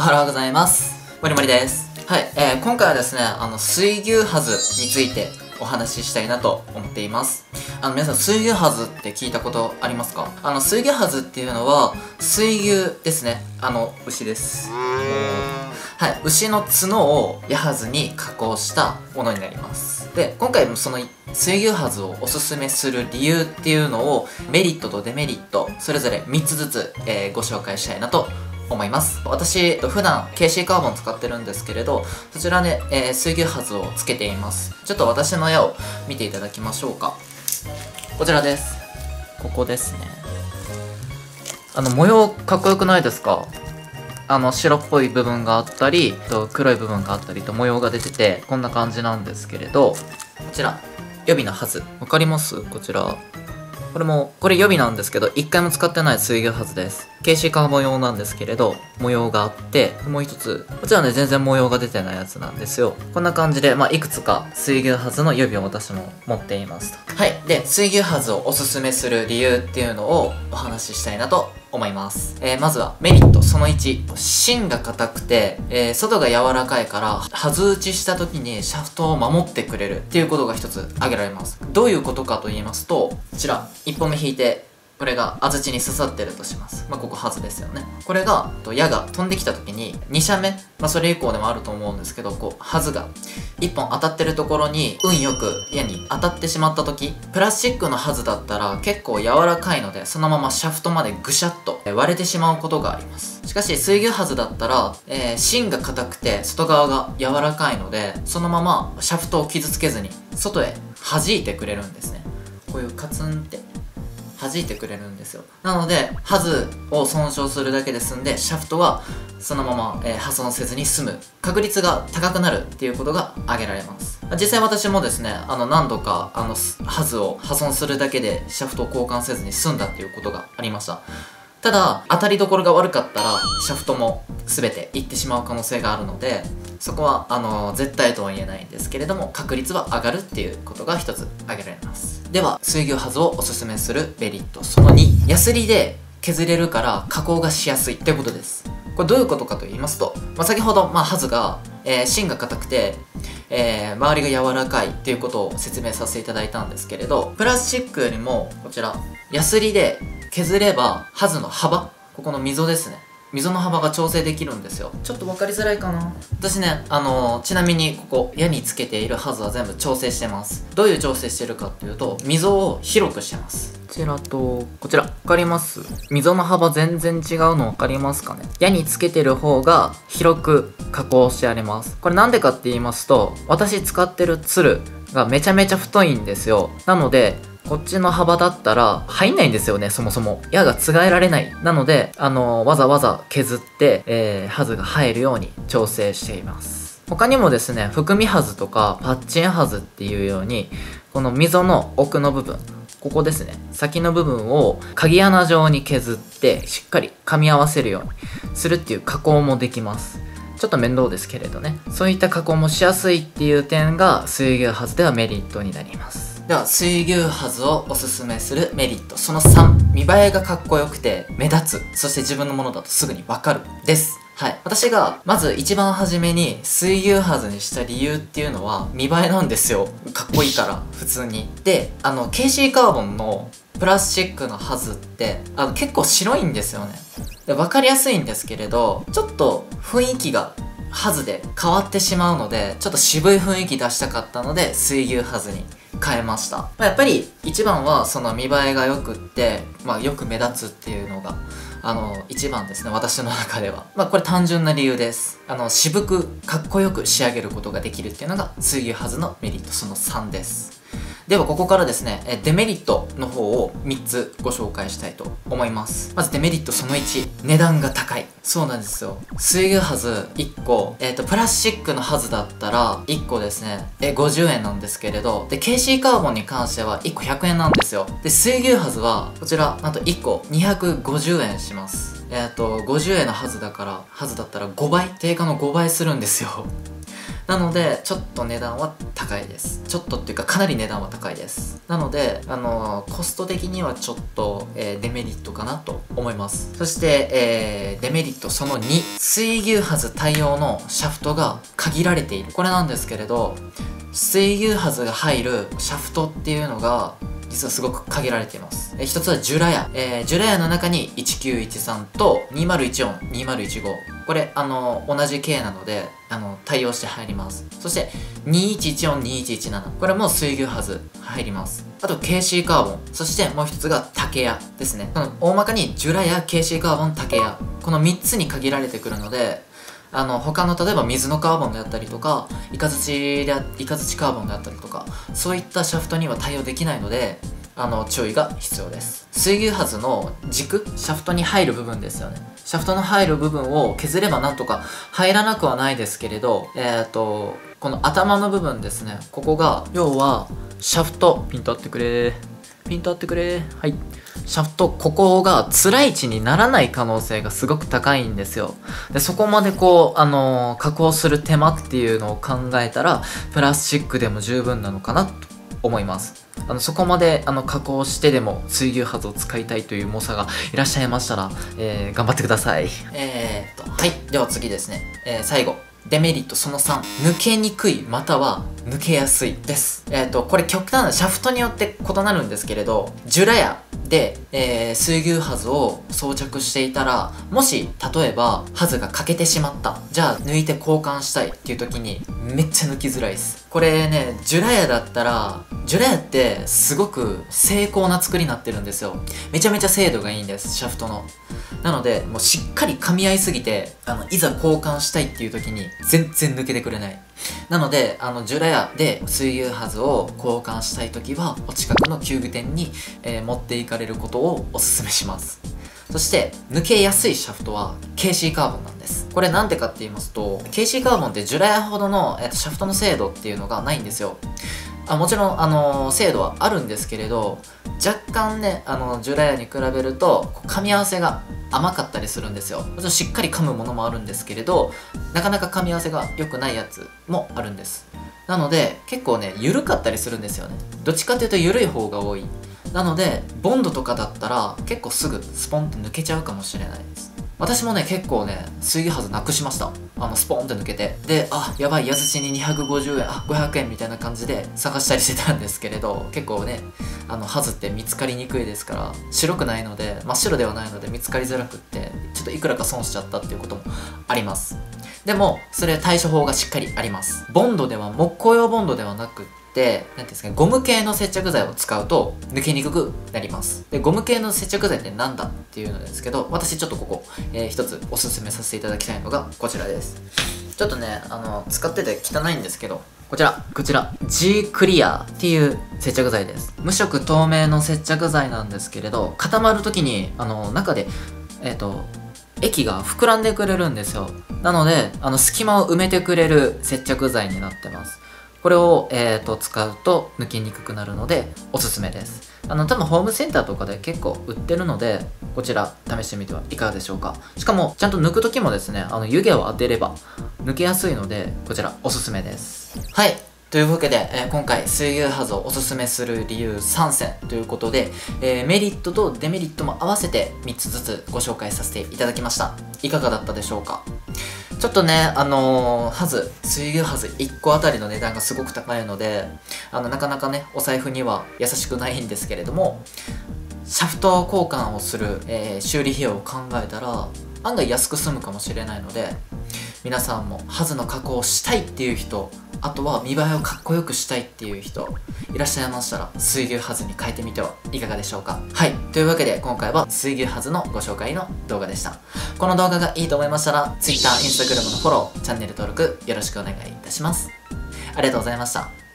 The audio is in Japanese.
おはようございます。もりもりです。はい、えー今回はですね、あの、水牛ハズについてお話ししたいなと思っています。あの、皆さん、水牛ハズって聞いたことありますか？あの、水牛ハズっていうのは、水牛ですね。あの、牛です。はい、牛の角をヤハズに加工したものになります。で、今回その水牛ハズをおすすめする理由っていうのをメリットとデメリット、それぞれ3つずつ、えーご紹介したいなと思います。私、普段 KC カーボン使ってるんですけれど、そちらで、えー水牛ハズをつけています。ちょっと私の矢を見ていただきましょうか。こちらです。ここですね。あの、模様かっこよくないですか？あの白っぽい部分があったりと黒い部分があったりと模様が出ててこんな感じなんですけれどこちら予備のはずわかります？こちらこれもこれ予備なんですけど一回も使ってない水魚はずです KC カーボン用なんですけれど模様があってもう一つこちらね全然模様が出てないやつなんですよ。こんな感じでまあいくつか水魚はずの予備を私も持っていますと。はい。で水魚はずをおすすめする理由っていうのをお話ししたいなと思います、えーまずはメリットその1芯が硬くて、えー外が柔らかいから外打ちした時にシャフトを守ってくれるっていうことが一つ挙げられます。どういうことかと言いますとこちら1本目引いてこれが安土に刺さってるとします。まあ、ここハズですよね。これが、と矢が飛んできた時に、2射目、まあ、それ以降でもあると思うんですけど、こう、ハズが、1本当たってるところに、運よく矢に当たってしまった時、プラスチックのハズだったら結構柔らかいので、そのままシャフトまでぐしゃっと割れてしまうことがあります。しかし、水牛ハズだったら、えー芯が硬くて、外側が柔らかいので、そのままシャフトを傷つけずに、外へ弾いてくれるんですね。こういうカツンって弾いてくれるんですよ。なのでハズを損傷するだけで済んでシャフトはそのまま、えー破損せずに済む。確率が高くなるっていうことが挙げられます。実際私もですねあの何度かあのハズを破損するだけでシャフトを交換せずに済んだっていうことがありました。ただ当たりどころが悪かったらシャフトも全ていってしまう可能性があるのでそこはあの絶対とは言えないんですけれども確率は上がるっていうことが一つ挙げられます。では水牛ハズをおすすめするメリットその2ヤスリで削れるから加工がしやすいってことです。これどういうことかと言いますと、まあ、先ほど、まあ、ハズが、えー芯が硬くてえー周りが柔らかいっていうことを説明させていただいたんですけれどプラスチックよりもこちらヤスリで削ればハズの幅ここの溝ですね。溝の幅が調整できるんですよ。ちょっと分かりづらいかな。私ねあのーちなみにここ矢につけているハズは全部調整してます。どういう調整してるかっていうと溝を広くしてます。こちらとこちら。分かります？溝の幅全然違うの分かりますかね？矢につけてる方が広く加工してあります。これなんでかって言いますと私使ってるツルがめちゃめちゃ太いんですよ。なのでこっちの幅だったら入んないんですよね、そもそも。矢がつがえられない。なので、あのわざわざ削って、えー、ハズが入るように調整しています。他にもですね、含みハズとかパッチンハズっていうように、この溝の奥の部分、ここですね、先の部分を鍵穴状に削って、しっかり噛み合わせるようにするっていう加工もできます。ちょっと面倒ですけれどね。そういった加工もしやすいっていう点が水牛ハズではメリットになります。では、水牛ハズをおすすめするメリット。その3、見栄えがかっこよくて目立つ。そして自分のものだとすぐにわかる。です。はい。私が、まず一番初めに水牛ハズにした理由っていうのは見栄えなんですよ。かっこいいから、普通に。で、あの、KC カーボンのプラスチックのハズって、あの、結構白いんですよね。で分かりやすいんですけれどちょっと雰囲気がハズで変わってしまうのでちょっと渋い雰囲気出したかったので水牛ハズに変えました、ま、やっぱり一番はその見栄えがよくって、まあ、よく目立つっていうのがあの一番ですね私の中では。まあこれ単純な理由です。あの渋くかっこよく仕上げることができるっていうのが水牛ハズのメリットその3です。ではここからですね、えデメリットの方を3つご紹介したいと思います。まずデメリットその1、値段が高い。そうなんですよ。水牛ハズ1個、えっ、と、プラスチックのハズだったら1個ですね、え、50円なんですけれど、で、KC カーボンに関しては1個100円なんですよ。で、水牛ハズは、こちら、なんと1個250円します。えっ、と、50円のハズだから、ハズだったら5倍、定価の5倍するんですよ。なのでちょっと値段は高いですちょっとっていうかかなり値段は高いですなのであのコスト的にはちょっと、えー、デメリットかなと思いますそして、えー、デメリットその2水牛ハズ対応のシャフトが限られているこれなんですけれど水牛ハズが入るシャフトっていうのが実はすごく限られています。え一つはジュラヤ。えー、ジュラヤの中に1913と2014、2015。これ、あの、同じ系なので、あの、対応して入ります。そして、2114、2117。これも水牛はず入ります。あと、KC カーボン。そしてもう一つが竹屋ですね。この大まかにジュラヤ、KC カーボン、竹屋。この3つに限られてくるので、あの他の例えば水のカーボンであったりとかイカズチでイカズチカーボンであったりとかそういったシャフトには対応できないのであの注意が必要です。水牛ハズの軸シャフトに入る部分ですよね。シャフトの入る部分を削ればなんとか入らなくはないですけれどえっ、ー、とこの頭の部分ですね。ここが要はシャフトピント合ってくれ。ピント合ってくれ。はい。シャフト、ここが辛い位置にならない可能性がすごく高いんですよ。で、そこまでこう、あのー、加工する手間っていうのを考えたら、プラスチックでも十分なのかなと。思います。あの、そこまで、あの、加工してでも水牛ハズを使いたいという猛者がいらっしゃいましたら、えー、頑張ってください。えー、っと、はい。では次ですね。えー、最後。デメリットその3抜けにくいまたは抜けやすいですえっ、とこれ極端なシャフトによって異なるんですけれどジュラヤで、えー、水牛ハズを装着していたらもし例えばハズが欠けてしまった。じゃあ抜いて交換したいっていう時にめっちゃ抜きづらいです。これねジュラヤだったらジュラヤってすごく精巧な作りになってるんですよ。めちゃめちゃ精度がいいんですシャフトの。なのでもうしっかり噛み合いすぎてあのいざ交換したいっていう時に全然抜けてくれない。なのであのジュラヤで水牛ハズを交換したい時はお近くの遊具店に、えー、持っていかれることをおすすめします。そして抜けやすいシャフトは KC カーボンなんです。これなんでかって言いますと KC カーボンってジュラヤほどの、えー、とシャフトの精度っていうのがないんですよ。あもちろん、あのー、精度はあるんですけれど若干ね、あのジュラヤに比べると噛み合わせが甘かったりするんですよ。もちろんしっかり噛むものもあるんですけれどなかなか噛み合わせが良くないやつもあるんです。なので結構ね緩かったりするんですよね。どっちかっていうと緩い方が多い。なのでボンドとかだったら結構すぐスポンって抜けちゃうかもしれないです。私もね結構ね水牛ハズなくしました。あのスポンって抜けて。であやばい矢印に250円あ500円みたいな感じで探したりしてたんですけれど結構ねあのハズって見つかりにくいですから白くないので真っ白ではないので見つかりづらくってちょっといくらか損しちゃったっていうこともあります。でもそれ対処法がしっかりあります。ボンドでは木工用ボンドではなくって何ていうんですかねゴム系の接着剤を使うと抜けにくくなります。でゴム系の接着剤って何だっていうのですけど私ちょっとここ、えー、一つおすすめさせていただきたいのがこちらです。ちょっとねあの使ってて汚いんですけどこちら、こちら、G クリアっていう接着剤です。無色透明の接着剤なんですけれど、固まる時に、あの、中で、えっ、ー、と、液が膨らんでくれるんですよ。なので、あの、隙間を埋めてくれる接着剤になってます。これを、えーと、使うと抜けにくくなるのでおすすめです。あの多分ホームセンターとかで結構売ってるのでこちら試してみてはいかがでしょうか。しかもちゃんと抜く時もですねあの湯気を当てれば抜けやすいのでこちらおすすめです。はい。というわけで、えー、今回水牛ハズをおすすめする理由3選。ということで、えー、メリットとデメリットも合わせて3つずつご紹介させていただきました。いかがだったでしょうか。ちょっとね、あのー、ハズ、水牛ハズ1個あたりの値段がすごく高いので、あの、なかなかね、お財布には優しくないんですけれども、シャフト交換をする、えー、修理費用を考えたら、案外安く済むかもしれないので、皆さんもハズの加工をしたいっていう人、あとは見栄えをかっこよくしたいっていう人いらっしゃいましたら水牛ハズに変えてみてはいかがでしょうか？はい。というわけで今回は水牛ハズのご紹介の動画でした。この動画がいいと思いましたら Twitter、Instagram のフォローチャンネル登録よろしくお願いいたします。ありがとうございました。